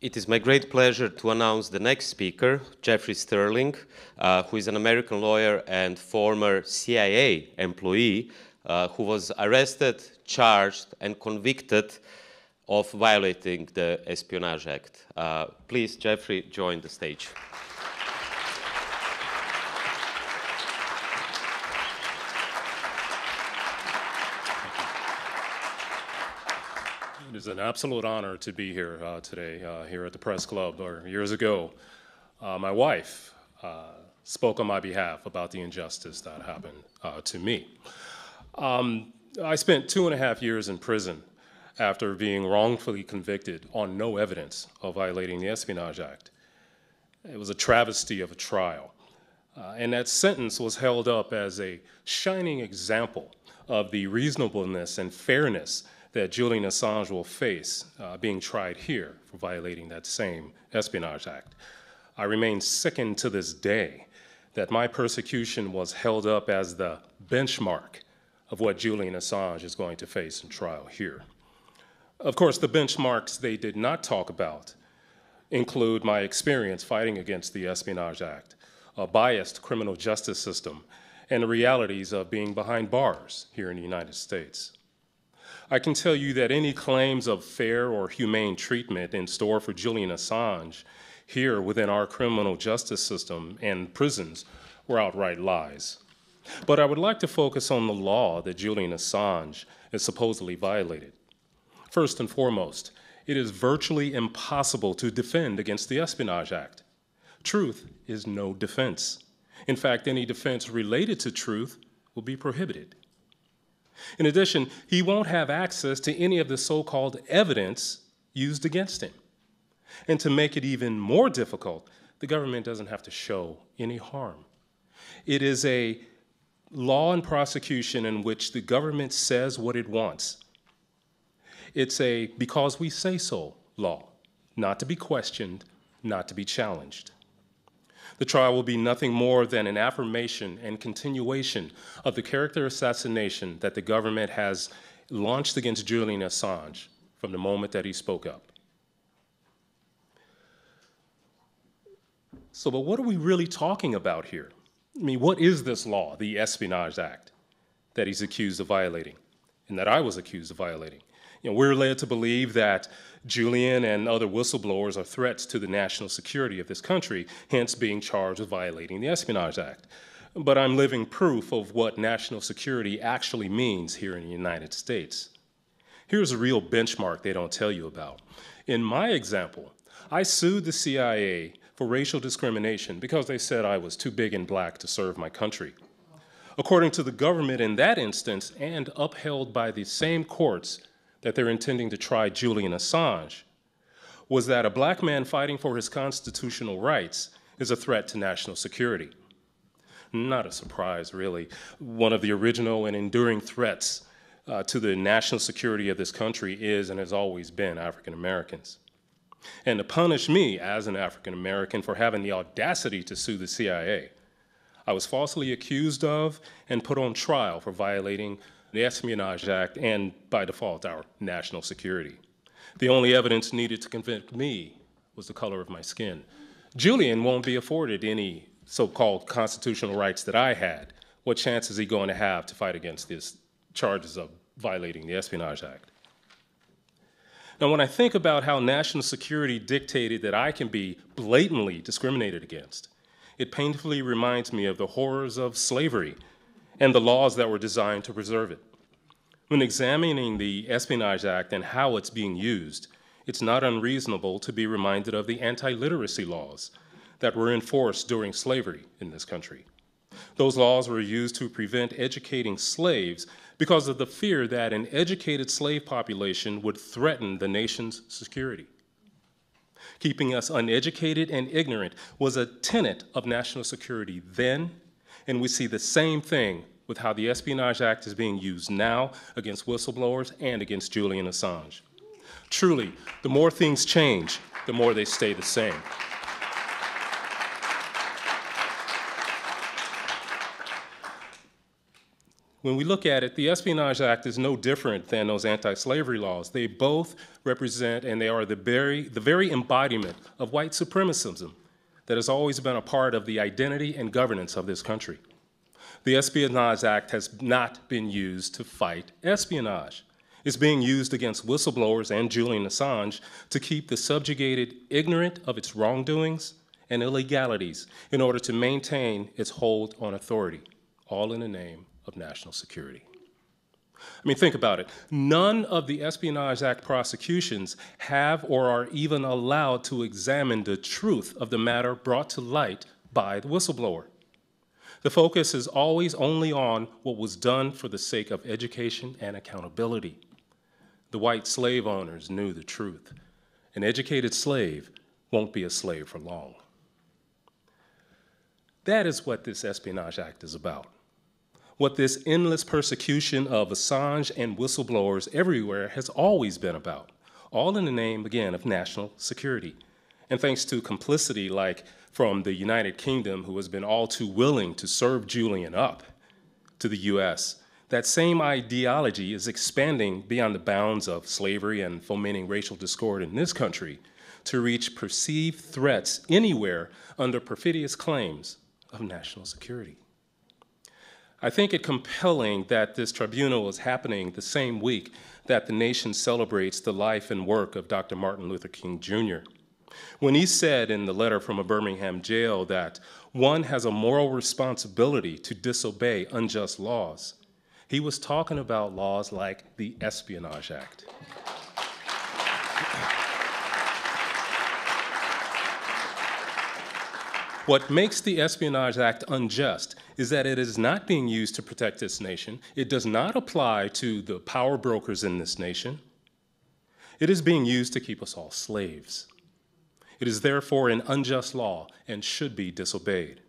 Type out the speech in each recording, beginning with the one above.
It is my great pleasure to announce the next speaker, Jeffrey Sterling, uh, who is an American lawyer and former CIA employee uh, who was arrested, charged, and convicted of violating the Espionage Act. Uh, please, Jeffrey, join the stage. Is an absolute honor to be here uh, today, uh, here at the Press Club. Or years ago, uh, my wife uh, spoke on my behalf about the injustice that happened uh, to me. Um, I spent two and a half years in prison after being wrongfully convicted on no evidence of violating the Espionage Act. It was a travesty of a trial. Uh, and that sentence was held up as a shining example of the reasonableness and fairness that Julian Assange will face uh, being tried here for violating that same Espionage Act. I remain sickened to this day that my persecution was held up as the benchmark of what Julian Assange is going to face in trial here. Of course, the benchmarks they did not talk about include my experience fighting against the Espionage Act, a biased criminal justice system, and the realities of being behind bars here in the United States. I can tell you that any claims of fair or humane treatment in store for Julian Assange here within our criminal justice system and prisons were outright lies. But I would like to focus on the law that Julian Assange is supposedly violated. First and foremost, it is virtually impossible to defend against the Espionage Act. Truth is no defense. In fact, any defense related to truth will be prohibited. In addition, he won't have access to any of the so called evidence used against him. And to make it even more difficult, the government doesn't have to show any harm. It is a law and prosecution in which the government says what it wants. It's a because we say so law, not to be questioned, not to be challenged. The trial will be nothing more than an affirmation and continuation of the character assassination that the government has launched against Julian Assange from the moment that he spoke up. So, but what are we really talking about here? I mean, what is this law, the Espionage Act, that he's accused of violating and that I was accused of violating? You know, we're led to believe that Julian and other whistleblowers are threats to the national security of this country, hence being charged with violating the Espionage Act. But I'm living proof of what national security actually means here in the United States. Here's a real benchmark they don't tell you about. In my example, I sued the CIA for racial discrimination because they said I was too big and black to serve my country. According to the government in that instance, and upheld by the same courts that they're intending to try Julian Assange was that a black man fighting for his constitutional rights is a threat to national security. Not a surprise, really. One of the original and enduring threats uh, to the national security of this country is and has always been African Americans. And to punish me as an African American for having the audacity to sue the CIA, I was falsely accused of and put on trial for violating the Espionage Act, and by default, our national security. The only evidence needed to convict me was the color of my skin. Julian won't be afforded any so called constitutional rights that I had. What chance is he going to have to fight against these charges of violating the Espionage Act? Now, when I think about how national security dictated that I can be blatantly discriminated against, it painfully reminds me of the horrors of slavery and the laws that were designed to preserve it. When examining the Espionage Act and how it's being used, it's not unreasonable to be reminded of the anti literacy laws that were enforced during slavery in this country. Those laws were used to prevent educating slaves because of the fear that an educated slave population would threaten the nation's security. Keeping us uneducated and ignorant was a tenet of national security then, and we see the same thing with how the Espionage Act is being used now against whistleblowers and against Julian Assange. Truly, the more things change, the more they stay the same. When we look at it, the Espionage Act is no different than those anti slavery laws. They both represent and they are the very, the very embodiment of white supremacism that has always been a part of the identity and governance of this country. The Espionage Act has not been used to fight espionage. It's being used against whistleblowers and Julian Assange to keep the subjugated ignorant of its wrongdoings and illegalities in order to maintain its hold on authority, all in the name of national security. I mean, think about it. None of the Espionage Act prosecutions have or are even allowed to examine the truth of the matter brought to light by the whistleblower. The focus is always only on what was done for the sake of education and accountability. The white slave owners knew the truth. An educated slave won't be a slave for long. That is what this Espionage Act is about. What this endless persecution of Assange and whistleblowers everywhere has always been about, all in the name, again, of national security. And thanks to complicity like from the United Kingdom, who has been all too willing to serve Julian up to the US, that same ideology is expanding beyond the bounds of slavery and fomenting racial discord in this country to reach perceived threats anywhere under perfidious claims of national security. I think it compelling that this tribunal is happening the same week that the nation celebrates the life and work of Dr. Martin Luther King Jr. When he said in the letter from a Birmingham jail that one has a moral responsibility to disobey unjust laws, he was talking about laws like the Espionage Act. What makes the Espionage Act unjust is that it is not being used to protect this nation. It does not apply to the power brokers in this nation. It is being used to keep us all slaves. It is therefore an unjust law and should be disobeyed.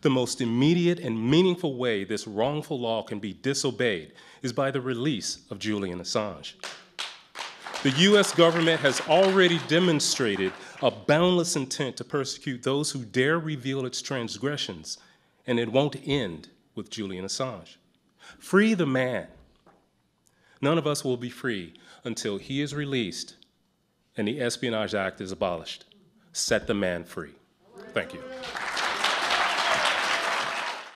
The most immediate and meaningful way this wrongful law can be disobeyed is by the release of Julian Assange. The US government has already demonstrated a boundless intent to persecute those who dare reveal its transgressions, and it won't end with Julian Assange. Free the man. None of us will be free until he is released and the Espionage Act is abolished. Set the man free. Thank you.